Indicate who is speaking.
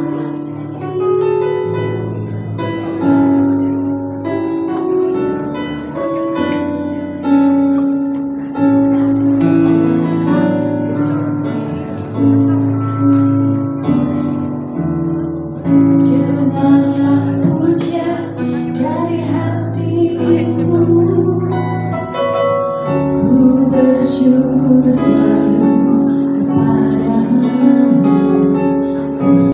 Speaker 1: Mm-hmm.